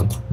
год.